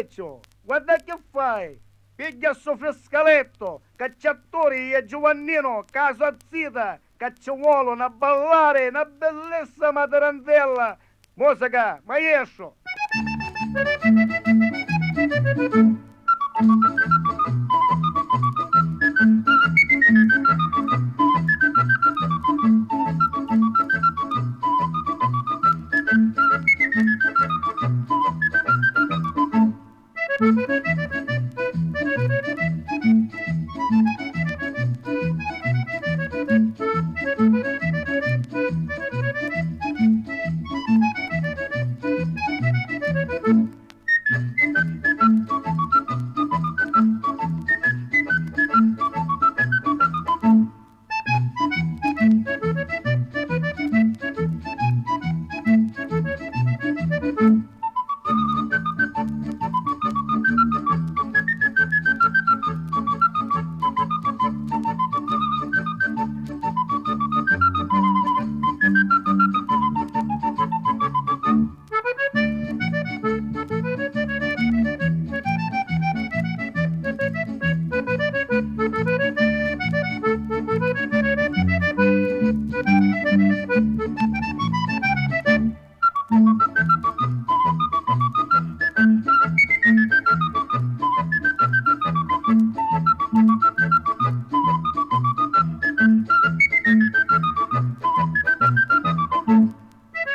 Vecchio, guarda che fai? Piglia sto frescaletto, cacciatori e Giovannino, caso a zita, cacciuolo, una ballare, una bellissima tarantella. Musica, maestro!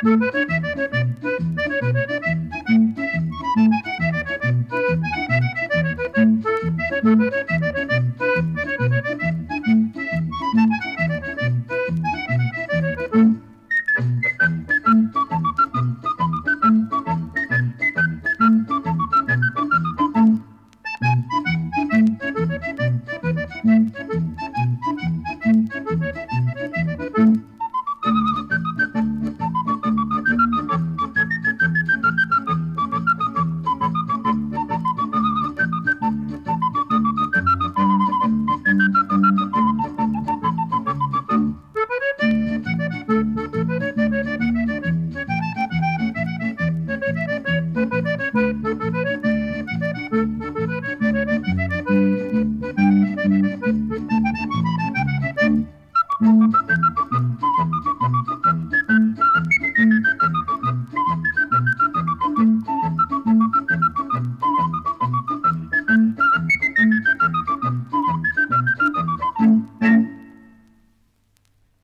Thank you.